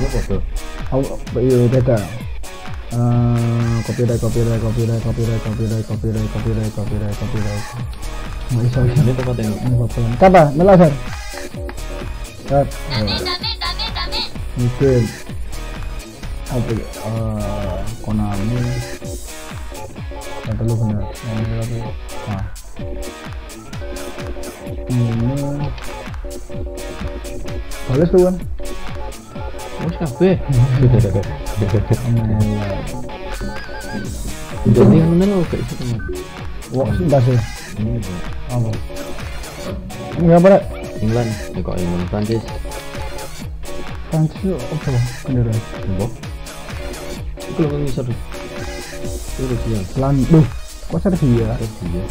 apa tuh? Oh, iya betul. Uh, eh, copyright, copyright, copyright, copyright, copyright, copyright, copyright, copyright, copyright. Nggak bisa, bisa. Ini tempat yang nggak apa Kata, melaser. Cut. Mungkin. Apa ya? Uh, eh, Konami. Nggak perlu benar. Ini lagi. Nah. Ini. Balas tuh kan. Wes kabeh. Jadi yang mana lo kayak gitu teman? Wah, enggak sih. Apa? Apa? Ini apa? England, ya kok England Prancis. Prancis itu apa? Kendaraan. Apa? Itu lo ngisor. Itu Rusia. Selan, duh, kok Serbia? Rusia.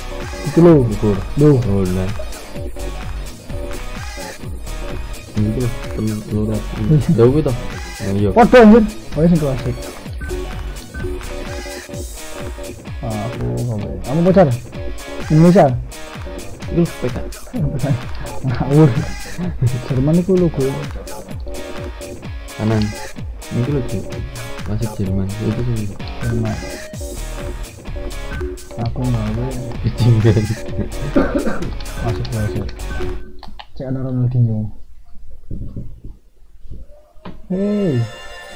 Itu lo, Ukur. duh. Holland. Tuh telur jauh. Oh iya. Foto anjir. Oh, ini klasik. Aku ngomong. Kamu bocor? Indonesia? Itu. Ngawur. Jerman itu logo. Kanan. Ini. Masih Jerman. Itu sih. Jerman. Aku masuk masuk. Cek ada Ronaldinho. Hei,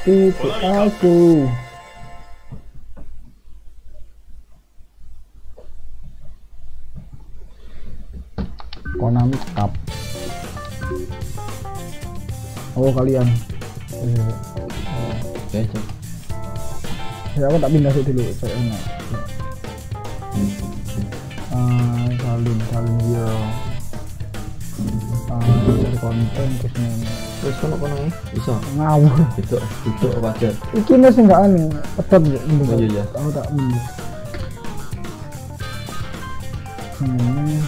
itu aku. Konami Cup. Oh kalian. Eh, Oke, cok. Ya aku tak pindah sih dulu, saya enak. Ah, salin, salin dia. Cari konten terus ini. Terus kono kono? Bisa. Ngawur. Itu itu wajar. Iki nih sih nggak aneh, pedot ya. Oh, iya, iya. Aku tak mundur. Hmm.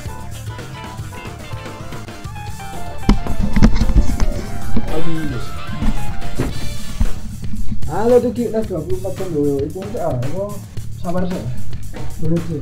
Halo tuh kita 24 jam dulu. Itu untuk ah, aku sabar sih. Dulu sih.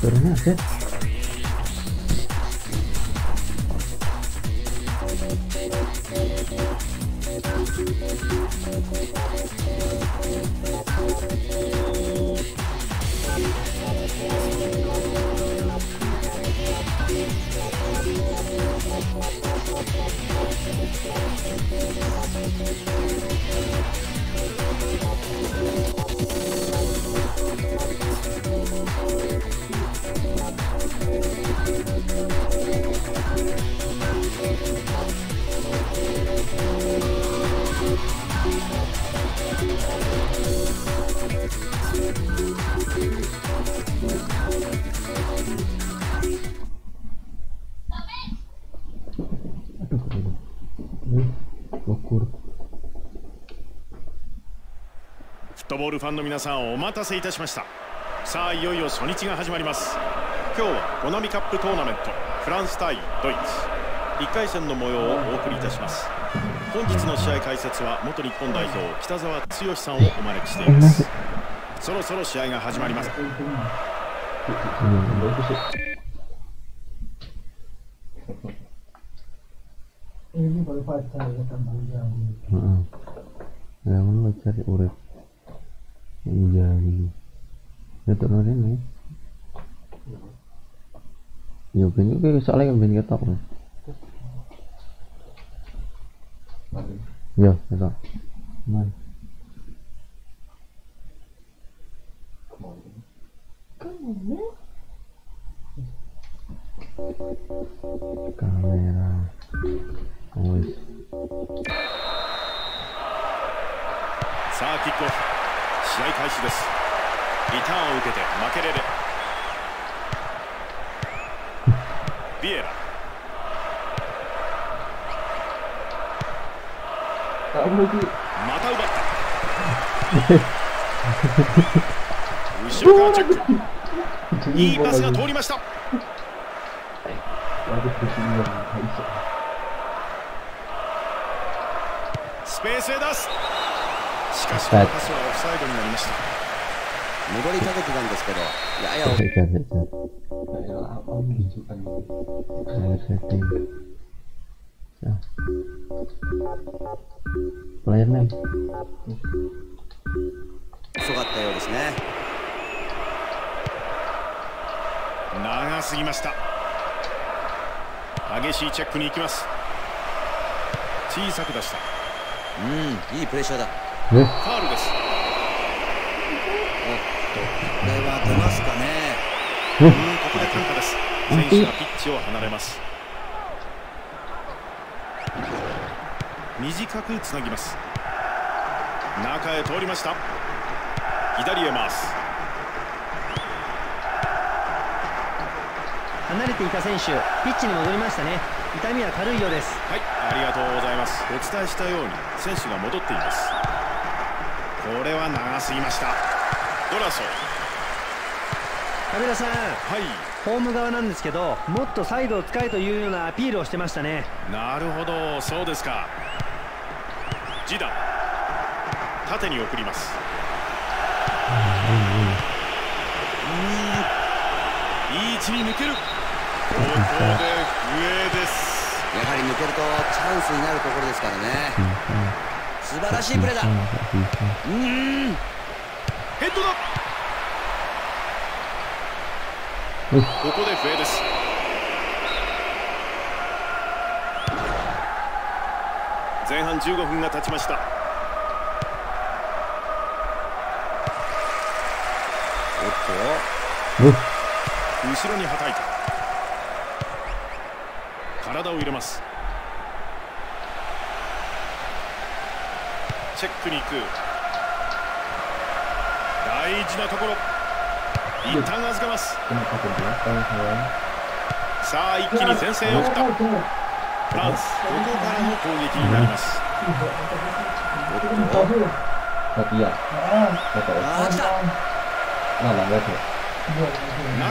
Pero no, ¿qué? ボールファンの皆さんお待たせいたしました。さあいよいよ初日が始まります。今日はコナミカップトーナメントフランス対ドイツ。1回戦の模様をお送りいたします。本日の試合解説は元日本代表北澤剛さんをお招きしています。そろそろ試合が始まります。Ini baru pacar ya kan Buya. Heeh. Ya cari urip. Iya gitu. Ya turun ini. Ya ben iki soalnya kan ben ketok. Ya, ketok. Man. Kamera. Wis. さあキックオフ 試合開始です。リターンを受けて負けれる。ビエラ。また奪った。後ろからチェック。いいパスが通りました。スペースへ出す。しかしこのパスはオフサイドになりました戻りかけてたんですけど、やや Saya kan, saya kan. Saya setting. Ya. Player name. 遅かったようですね。長すぎました激しいチェックに行きます小さく出したうん、いいプレッシャーだ。ファウルです。これは出ますかね。うんここで単価です。選手がピッチを離れます。短くつなぎます。中へ通りました。左へ回す。離れていた選手ピッチに戻りましたね。痛みは軽いようです。はいありがとうございます。お伝えしたように選手が戻っていますこれは長すぎました。ドラソカメラさんはい。ホーム側なんですけどもっとサイドを使えというようなアピールをしてましたね。なるほど。そうですか。ジダン縦に送ります。うんいい位置に抜ける。ここで上です。やはり抜けるとチャンスになるところですからね。素晴らしいプレーだ。うん。ヘッドだここで笛です。前半15分が経ちました。おっ後ろにはたいた体を入れますチェックに行く大事なところ一旦預けますさあ一気に前線を送ったフランスここからの攻撃になります Tapi ya. と。あ、来た。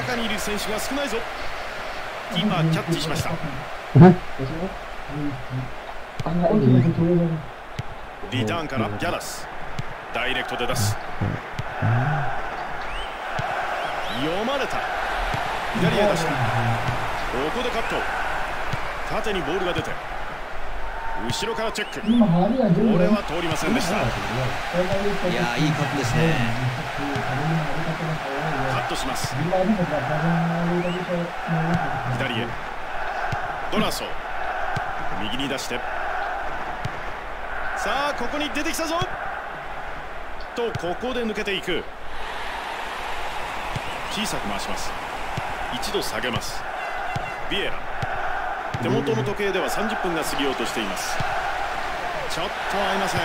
中にいる選手が少ないぞキーパーキャッチしましたリターンからギャラス。ダイレクトで出す。読まれた。左へ出した。ここでカット。縦にボールが出て。後ろからチェック。これは通りませんでした。いやいいカットですね。カットします。左へ。ドラソ。ー右に出してさあここに出てきたぞ。とここで抜けていく。小さく回します。一度下げます。ビエラ。手元の時計では30分が過ぎようとしています。ちょっと合いません。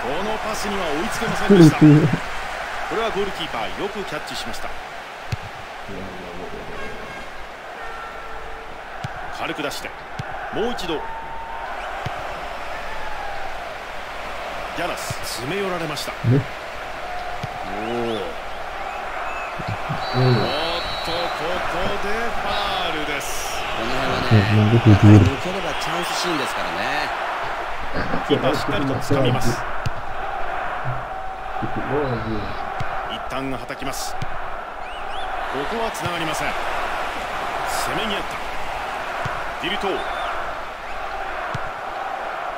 このパスには追いつけませんでした。これはゴールキーパーよくキャッチしました。軽く出して。もう一度ギャラス詰め寄られました。おおおっとここでファールです。この辺はね.抜ければチャンスシーンですからね。しっかりと掴みます。一旦がはたきます。ここはつながりません。攻めにあった。ディルトー。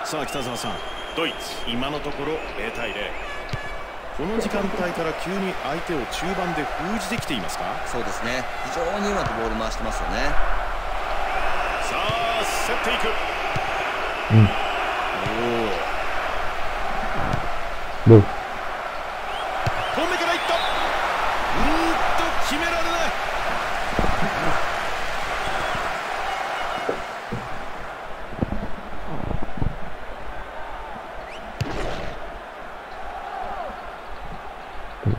さあ北澤さんドイツ今のところ0対0この時間帯から急に相手を中盤で封じてきていますか？そうですね。非常にうまくボール回してますよね。さあ競っていく。Loh, 遠目からいったうーんと決められない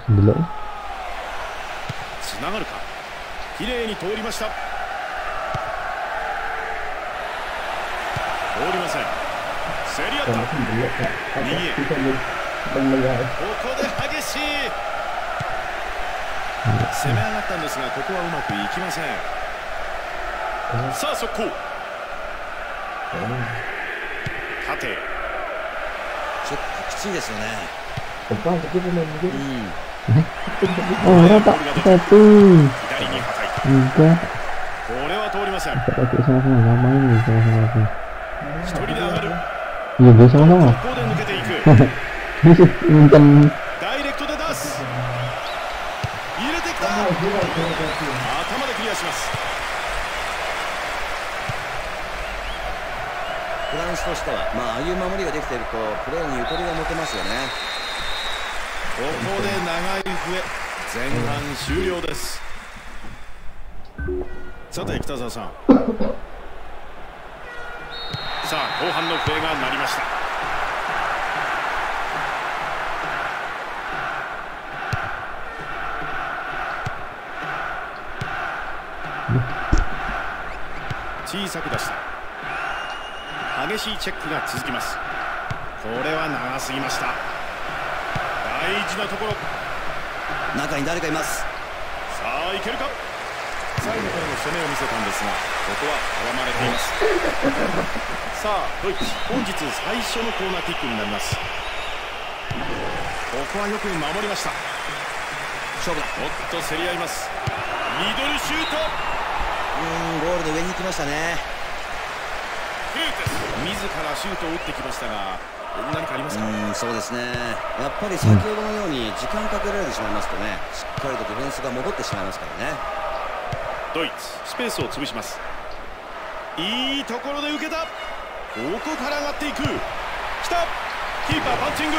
belok. つながるか綺麗に通りました通りません競り合った右へこいここで激しい。攻め上がったんですがここはうまくいきません。さあ速攻。縦。ちょっときついですよね。おばあだけで逃げる。おおややっとー左にはたいた。これは通りません。一人で上がる。いやどうしようなここで抜けていく。일단ダイレクトで出す。入れてきた。頭でクリアします。フランスとしてはまあああいう守りができているとプレーにゆとりが持てますよね。ここで長い笛。前半終了です。さて北澤さん。さあ後半の笛が鳴りました小さく出した。激しいチェックが続きます。これは長すぎました。大事なところ。中に誰かいます。さあいけるか？最後からの攻めを見せたんですがここは阻まれています。さあドイツ本日最初のコーナーキックになります。ここはよく守りました。勝負だ。おっと競り合います。ミドルシュートうーんゴールの上に行きましたね。自らシュートを打ってきましたが何かありますか、うーんそうですね。やっぱり先ほどのように時間かけられてしまいますとねしっかりとディフェンスが戻ってしまいますからね。ドイツスペースを潰します。いいところで受けた。ここから上がっていく。来た。キーパーパンチング。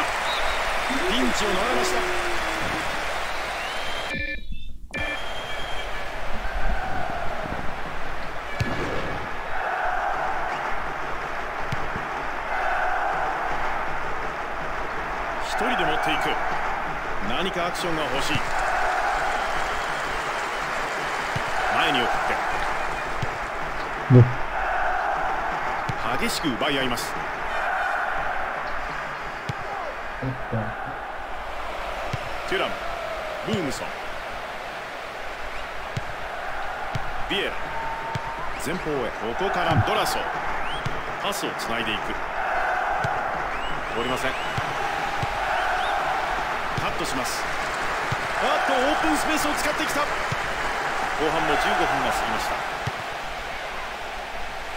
ピンチを逃れました一人で持っていく何かアクションが欲しい。前に送って。激しく奪い合います。テュラムブームソン。ビエラ前方へここからドラソパスをつないでいく。通りませんトします。あっとオープンスペースを使ってきた。後半も15分が過ぎました。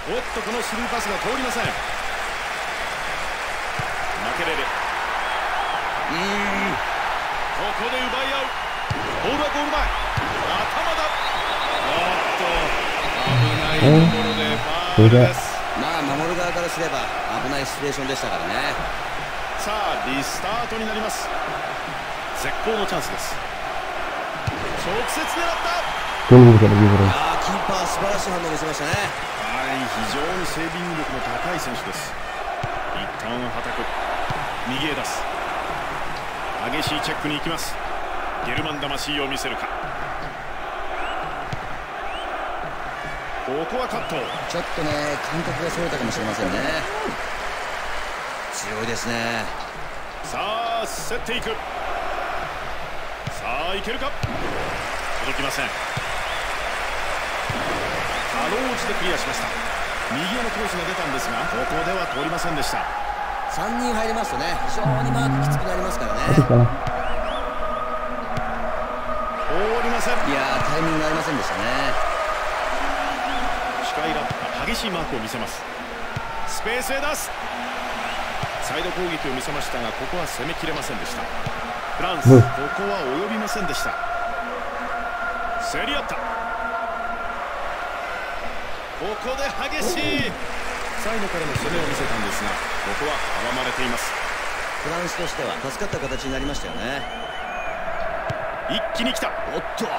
おっとこのスルーパスが通りません。負けれれうーん。ここで奪い合う。ボールはゴール前。頭だ。おっと。危ないところでファールです。まあ守る側からすれば危ないシチュエーションでしたからね。さあリスタートになります絶好のチャンスです。直接狙った。ゴールキーパー素晴らしい反応見せましたね。はい非常にセービング力の高い選手です。一旦はたく。右へ出す。激しいチェックに行きます。ゲルマン魂を見せるか。ここはカット。ちょっとね感覚がそれたかもしれませんね。強いですね。さあ競っていく。いけるか？届きません。かろうじてクリアしました。右へのコースが出たんですがここでは通りませんでした。3人入りますとね。非常にマークきつくなりますからね。通りません。いやタイミング合いませんでしたね。視界ラップ激しいマークを見せます。スペースへ出す。サイド攻撃を見せましたがここは攻めきれませんでした。フランス、うん。ここは及びませんでした。競り合った。ここで激しい。サイドからの攻めを見せたんですがここは阻まれています。フランスとしては助かった形になりましたよね。一気に来た。おっと。さ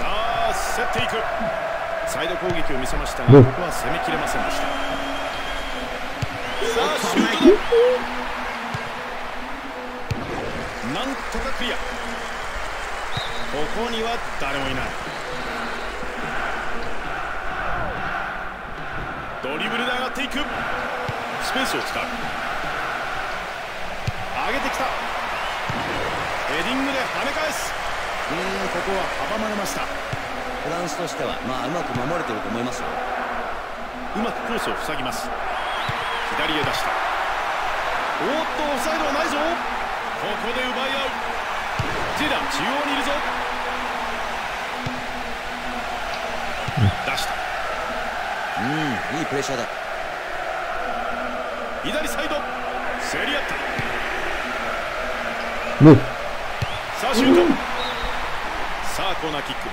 あ競っていくサイド攻撃を見せましたが、うん。ここは攻めきれませんでした。さあシュート。だなんとかクリア。ここには誰もいない。ドリブルで上がっていく。スペースを使う。上げてきた。ヘディングで跳ね返す。うーんここは阻まれましたフランスとしてはまあうまく守れてると思いますよ。うまくコースを塞ぎます。左へ出した。おっとオフサイドはないぞ。ここで奪い合う。ジェダ中央にいるぞ。出した。うんいいプレッシャーだ。左サイド。競り合った。뭐さあシュート。さあコーナーキック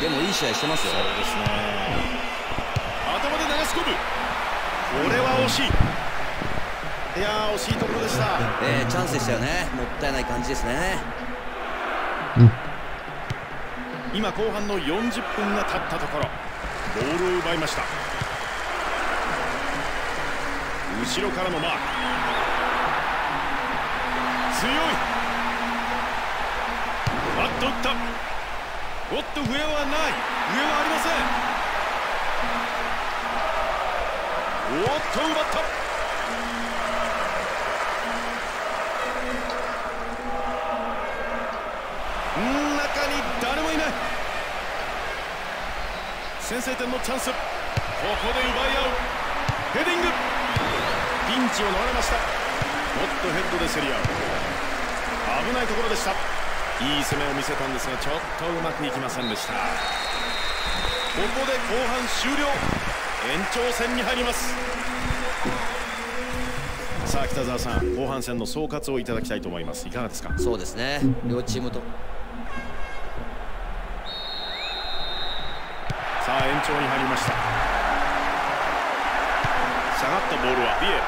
でもいい試合してますよ。そうですね。頭で流し込む。これは惜しい。いやー惜しいところでした。えー、チャンスでしたよね。もったいない感じですね。今後半の40分が経ったところ。ボールを奪いました。後ろからのマーク。強い。バッと打ったおっと上はない。上はありません。おっと奪った。ん中に誰もいない。先制点のチャンス。ここで奪い合う。ヘディング。ピンチを逃れました。もっとヘッドで競り合う。危ないところでした。いい攻めを見せたんですがちょっとうまくいきませんでした。ここで後半終了。延長戦に入ります。さあ北澤さん後半戦の総括をいただきたいと思います。いかがですか？そうですね。両チームと。さあ延長に入りました。下がったボールはビエ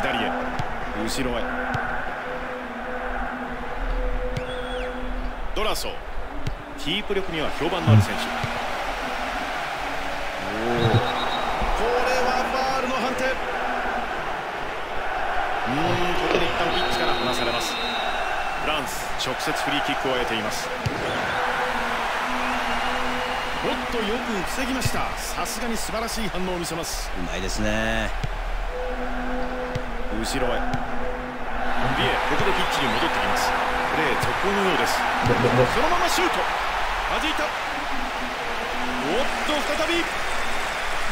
左へ。後ろへドラソ。ーキープ力には評判のある選手。これはファールの判定。うーんここで一旦ピッチから離されます。フランス直接フリーキックを得ています。おっとよく防ぎました。さすがに素晴らしい反応を見せます。うまいですね。後ろへ。ビエここでピッチに戻ってきますプレー続行のようです。そのままシュート。弾いた。おっと再び。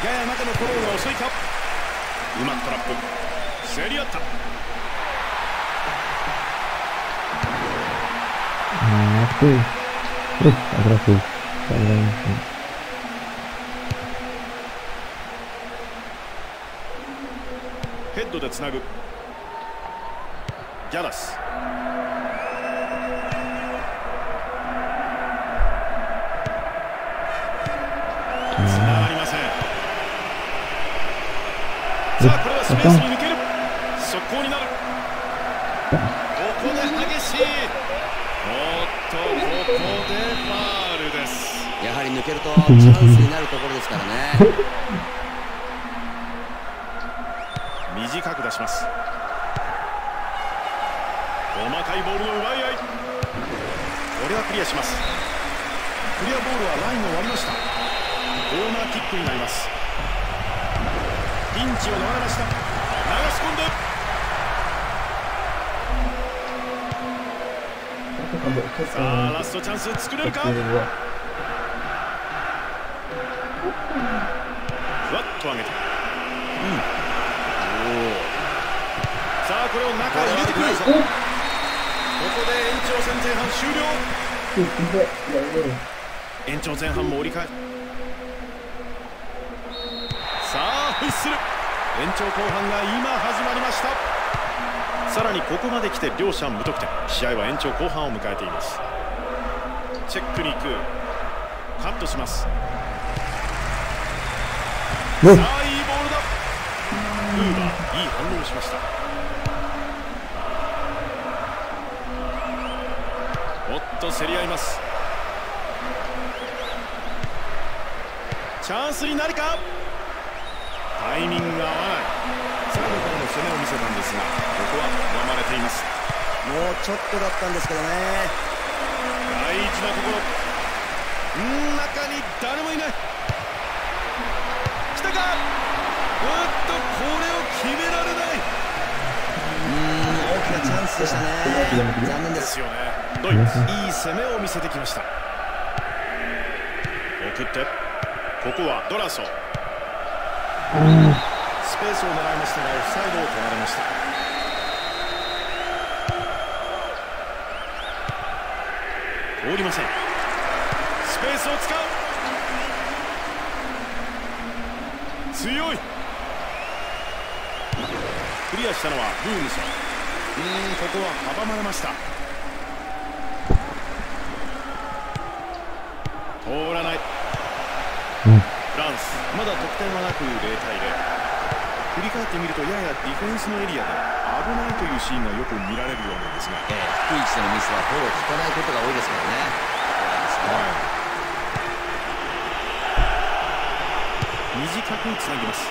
やや中のフォローが遅いかうまくトラップ。競り合った。あっうっヘッドでつなぐ。ギャラス。これはスペースに抜ける。速攻になる。ここで激しい。おっとここでファールです。やはり抜けるとチャンスになるところですからね。短く出します。細かいボールの奪い合い。これはクリアします。クリアボールはラインを割りました。コーナーキックになります。ピンチを逃れました。流し込んで。さあラストチャンス作れるか？ふわっと上げた。さあこれを中へ入れてくる。ここで延長戦前半終了。延長前半も折り返さあホイッスル延長後半が今始まりました。さらにここまで来て両者無得点。試合は延長後半を迎えています。チェックに行く。カットします。さあいいボールだ。ウーバーいい反応をしました。おっと競り合います。チャンスになるか？タイミングが合わないさらにこの攻めを見せたんですがここは阻まれていますもうちょっとだったんですけどね大事なところん中に誰もいない来たかおっとこれを決められないうん大きなチャンスでしたね残念でですよねドイツいい攻めを見せてきました送ってここはドラソスペースを狙い。ましたがオフサイドを取られました通りませんスペースを使う強い。クリアしたのはブームソンうんここは阻まれました通らない、フランス。まだ得点はなく0対0振り返ってみるとややディフェンスのエリアで危ないというシーンがよく見られるようなんですが、ええ低い位置でのミスはフォロー効かないことが多いですからね。怖いです。ね短くつなぎます。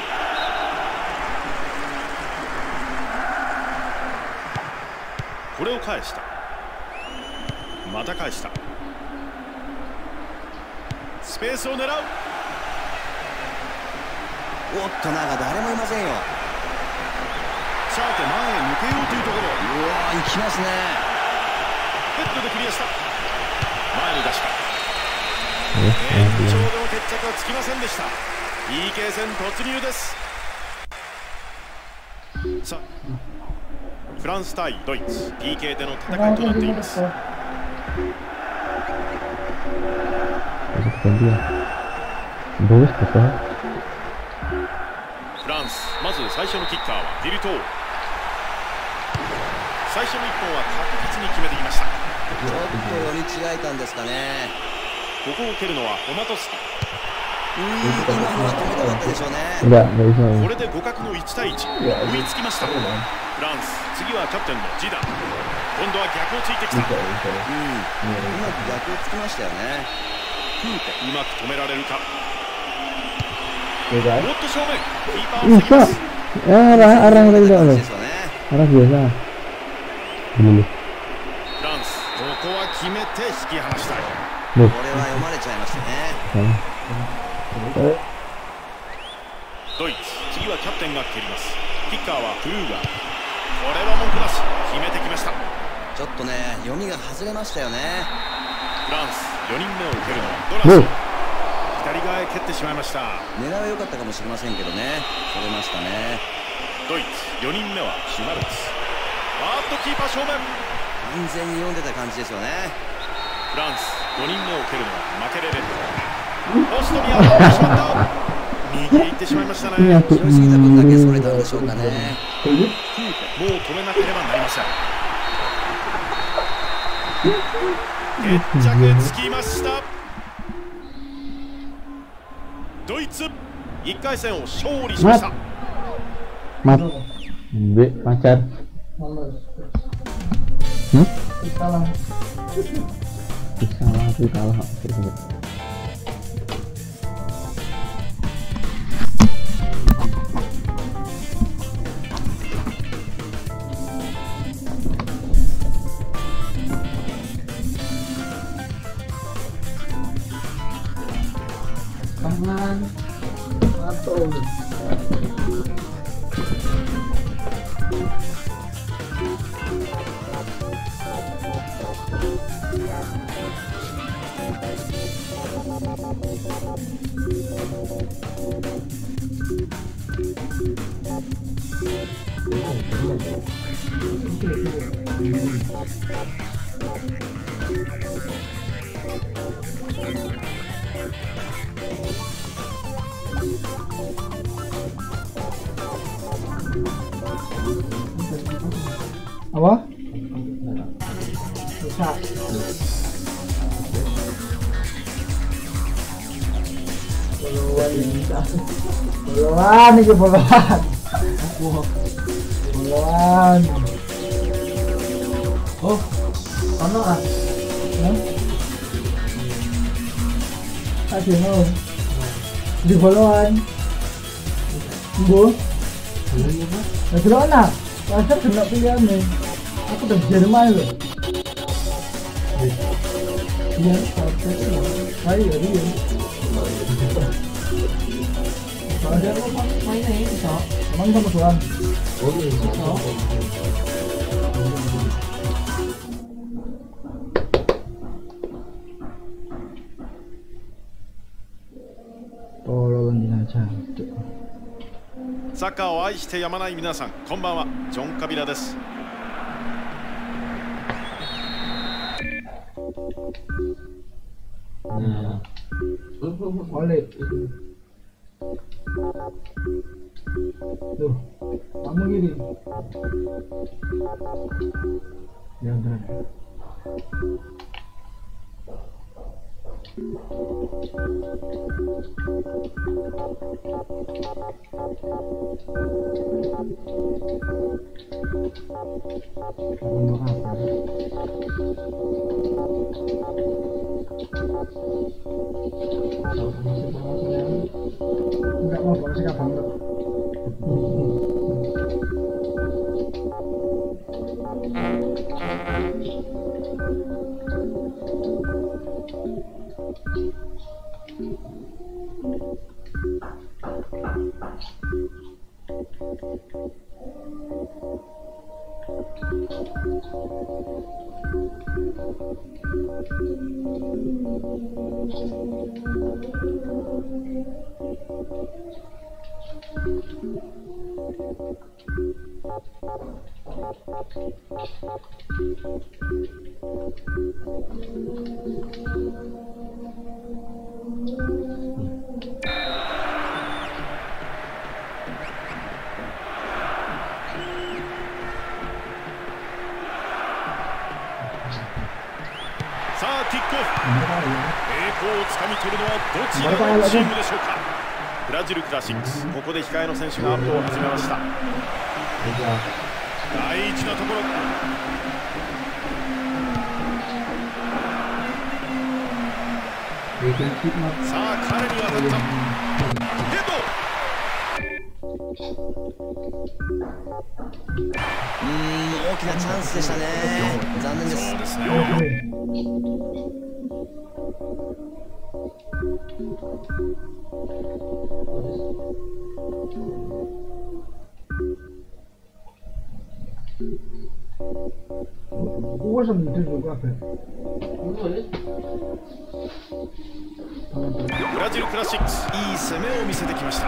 これを返した。また返した。スペースを狙うおっと長誰もいませんよ。さて前へ抜けようというところ。うわー行きますね。ヘッドでクリアした。前に出した。え延長ー、での決着はつきませんでした。PK 戦突入です。さあフランス対ドイツ。PK での戦いとなっています。Masuk ke dia. Bagus pasal. フランスまず最初のキッカーはディルトー。最初の一本は確実に決めてきました。ちょっと読み違えたんですかね。ここを蹴るのはトマトスキ。うーん今のは止めたかったでしょうね.これで互角の1対1追いつきました。フランス次はキャプテンのジダン。今度は逆をついてきた。ううんうまく逆をつきましたよね。まく止められるか。kan? っと正面。キーパーを防ぎま.す Eh, arah arah tadi tak ada. Arah biasa. Dulu. フランスここは決めて引き離したいこれは読まれちゃいましたねドイツ次はキャプテンが蹴りますキッカーはクルーガーこれは文句なし決めてきましたちょっとね読みが外れましたよねフランス4人目を受けるのはドラス左側へ蹴ってしまいました。狙いは良かったかもしれませんけどね。取れましたね。ドイツ4人目はシュマルツ。あーっとキーパー正面。完全に読んでた感じですよね。フランス5人目を蹴るのはマケレレオストリアをしまった右へ行ってしまいましたね。すぎた分だけそれたんでしょうかね。止めなければなりません。決着つきましたドイツ1回戦を勝利しました Mat. B, pacar. Hmm? Salah. Salah, aku kalah. tangan atau Thank you. Boloan ini boloan. Boloan. Oh, mana ah. Aduh, no. Di boloan. Bu. Ya delok Masa kena pilihan ni. Aku dari Jerman loh. it. I'll take it. サッカーを愛してやまない皆さんこんばんは。ジョン・カビラです、 나무길이 얘들아 이거 하나 너무 시간 방금 ジルクラシックス。ここで控えの選手がアップを始めました。大事なところ。さあ彼に当たった。ヘッド。うん大きなチャンスでしたね。残念です。ブラジルクラシックスいい攻めを見せてきました。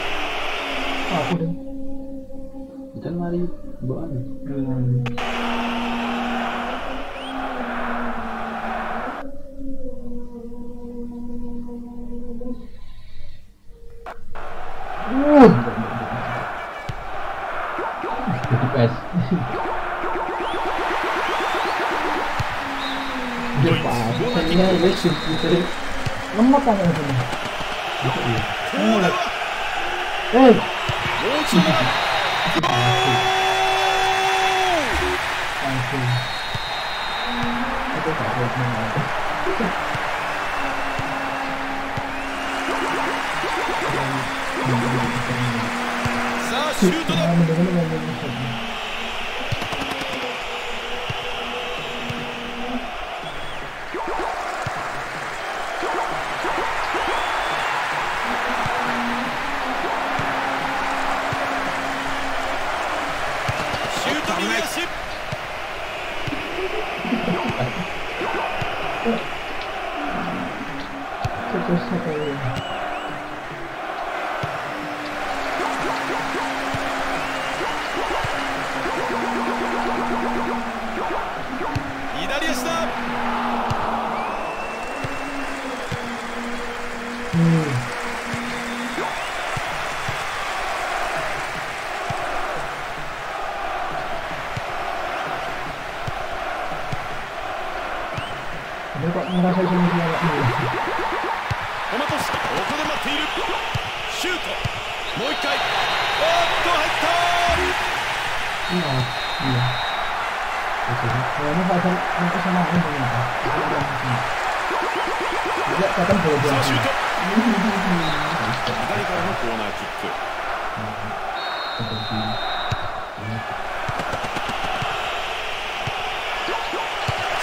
ആ കൊടു ഇതെന്നാ അറിയും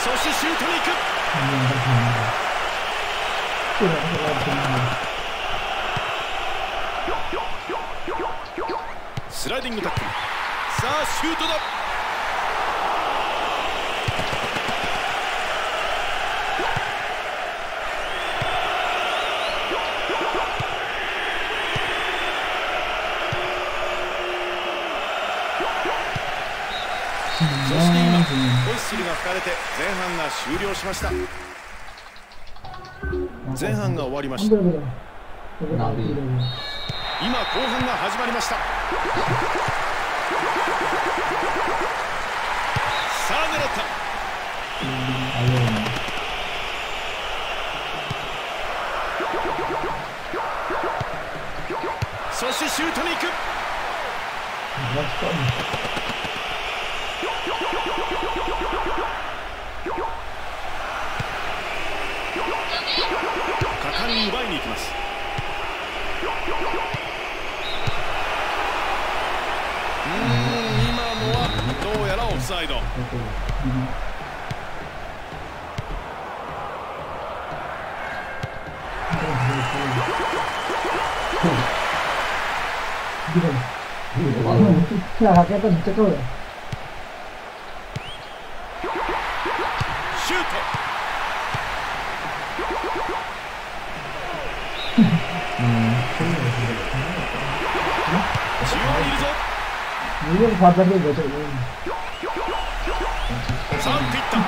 そしてシュートに行く。スライディングタックル。さあシュートだ。ホイッスルが吹かれて前半が終了しました。前半が終わりました。今後半が始まりました。さあ狙ったそしてシュートに行く。果敢に奪いに行きます。うん今のはどうやらオフサイド。Ya, haknya tuh dicekal ya. シュ Ini yang sabar nih bocah ini. さあ打っていったど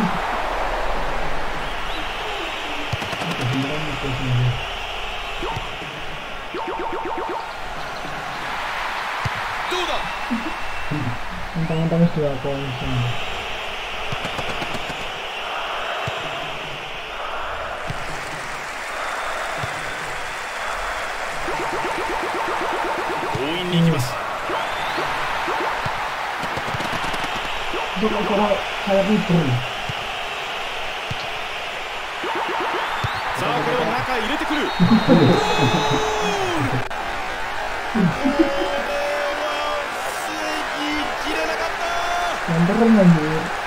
うだ Mentang-mentang どこから早く行ってるさあこれ入れてくる。ゴールゴー。ルゴー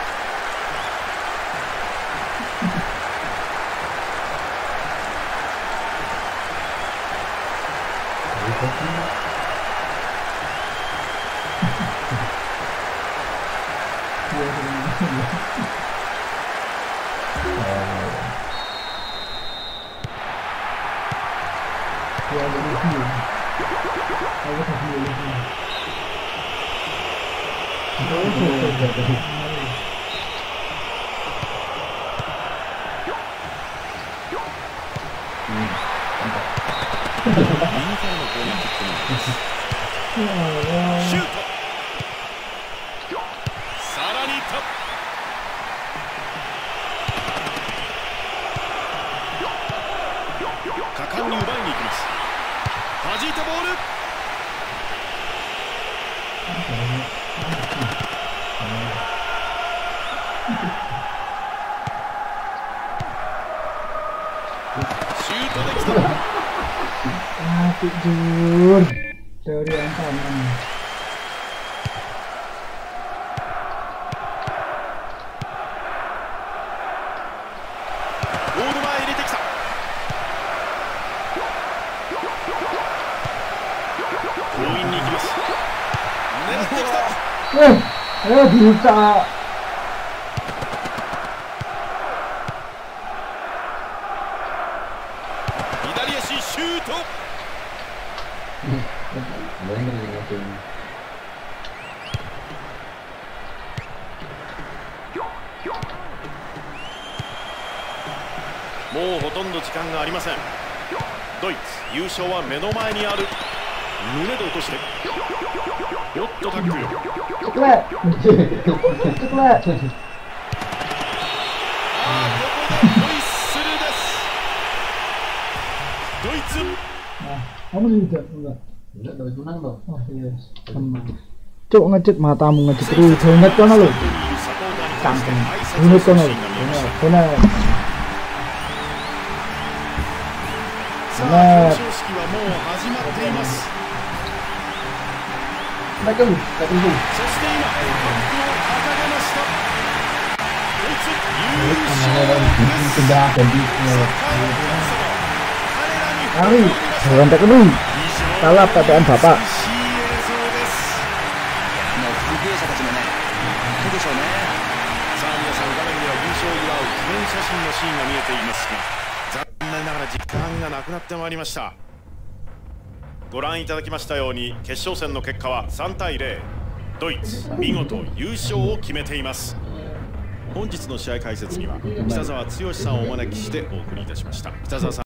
果敢に奪いに行きます。弾いたボール。シュートできた。Ah, jujur. Teori eh bisa. 左足シュート Banyak yang ngelakuin もうほとん。ど時間がありません。ドイツ優勝は目の前にある胸で落として Çıkla. Çıkla. ドイツ。あ、kamu sudah enggak? Enggak, tapi menang loh. Oh iya, menang. Cuk ngecek matamu ngecek terus, donat kono lho. Cangkem. Donat ます Naik dulu, naik dulu. そして今カップを掲げましたドイツ優 Namanya 勝 kan bikin sudah jadi eh, 彼らに Ari, jangan tak kedui. Salah PTN Bapak. 美しい映像ですもう関係者たちもねどうでしょうねさあ皆さん画面には優勝を祝う記念写真のシーンが見えていますが残念ながら時間がなくなってまいりましたご覧いただきましたように決勝戦の結果は3対0ドイツ見事優勝を決めています。本日の試合解説には北澤剛さんをお招きしてお送りいたしました。北澤さん。